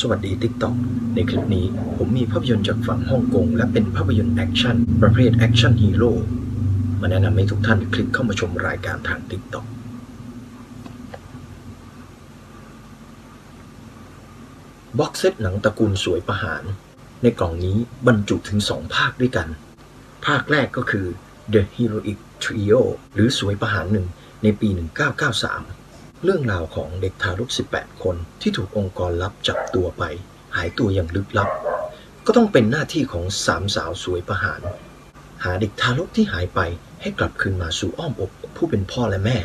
สวัสดี TikTok ในคลิปนี้ผมมีภาพยนตร์จากฝั่งฮ่องกง และเป็นภาพยนตร์แอคชั่นประเภทแอคชั่นฮีโร่มาแนะนำให้ทุกท่านคลิกเข้ามาชมรายการทาง TikTok box set หนังตระกูลสวยประหาร ในกล่องนี้บรรจุถึง2ภาคด้วยกัน ภาคแรกก็คือ The Heroic Trio หรือสวยประหารหนึ่งในปี 1993 เรื่องราวของเด็กทารก 18 คนที่ถูกองค์กรลับจับตัวไป หายตัวอย่างลึกลับ ก็ต้องเป็นหน้าที่ของสามสาวสวยประหาร หาเด็กทารกที่หายไปให้กลับคืนมาสู่อ้อมอกผู้เป็นพ่อและแม่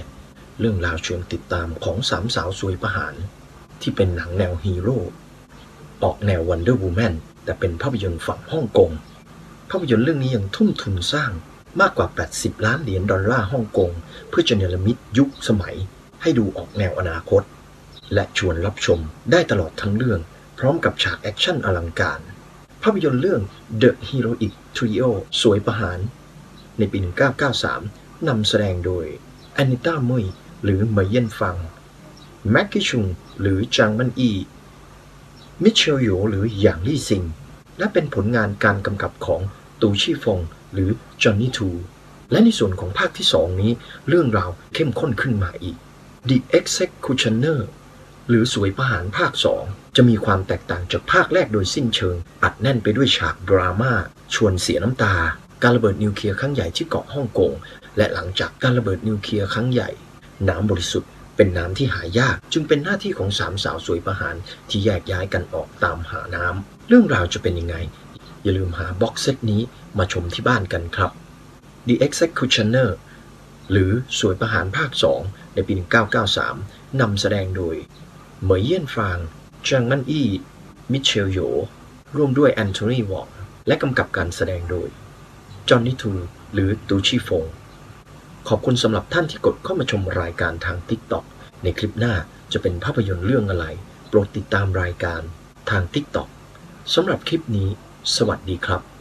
เรื่องราวชวนติดตามของสามสาวสวยประหาร ที่เป็นหนังแนวฮีโร่ออกแนว Wonder Woman แต่เป็นภาพยนตร์ฝั่งฮ่องกงภาพยนตร์เรื่องนี้ยังทุ่มทุนสร้างมากกว่า 80 ล้านเหรียญดอลลาร์ฮ่องกง เพื่อจะเนรมิตยุคสมัย ให้ดูออกแนวอนาคต และชวนรับชมได้ตลอดทั้งเรื่อง พร้อมกับฉากแอคชั่นอลังการ ภาพยนตร์เรื่อง The Heroic Trio สวยประหาร ในปี 1993 นำแสดงโดยอนิต้ามุยหรือเหมยเยนฟัง แม็กกี้ชุง หรือจางมันอี มิเชลโยหรือหยางลี่ซิง และเป็นผลงานการกำกับของตูชี่ฟง หรือจอห์นนี่ทูและในส่วนของภาคที่สองนี้เรื่องราวเข้มข้นขึ้นมาอีก The Executioner หรือสวยประหารภาค 2 จะมีความแตกต่างจากภาคแรกโดยสิ้นเชิง อัดแน่นไปด้วยฉากดราม่าชวนเสียน้ำตา การระเบิดนิวเคลียร์ครั้งใหญ่ที่เกาะฮ่องกง และหลังจากการระเบิดนิวเคลียร์ครั้งใหญ่ น้ำบริสุทธิ์เป็นน้ำที่หายาก จึงเป็นหน้าที่ของสามสาวสวยประหารที่แยกย้ายกันออกตามหาน้ำเรื่องราวจะเป็นยังไง อย่าลืมหาบ็อกเซตนี้มาชมที่บ้านกันครับ The Executioner หรือสวยประหารภาค 2 ในปี 1993 นำแสดงโดย เหมยเยี่ยนฟางจางมันอี้ มิเชลโย ร่วมด้วยแอนโทนีวองและกำกับการแสดงโดย จอห์นนี่ทู หรือตูชิฟง ขอบคุณสำหรับท่านที่กดเข้ามาชมรายการทาง TikTok ในคลิปหน้าจะเป็นภาพยนตร์เรื่องอะไร โปรดติดตามรายการทาง TikTok สำหรับคลิปนี้ สวัสดีครับ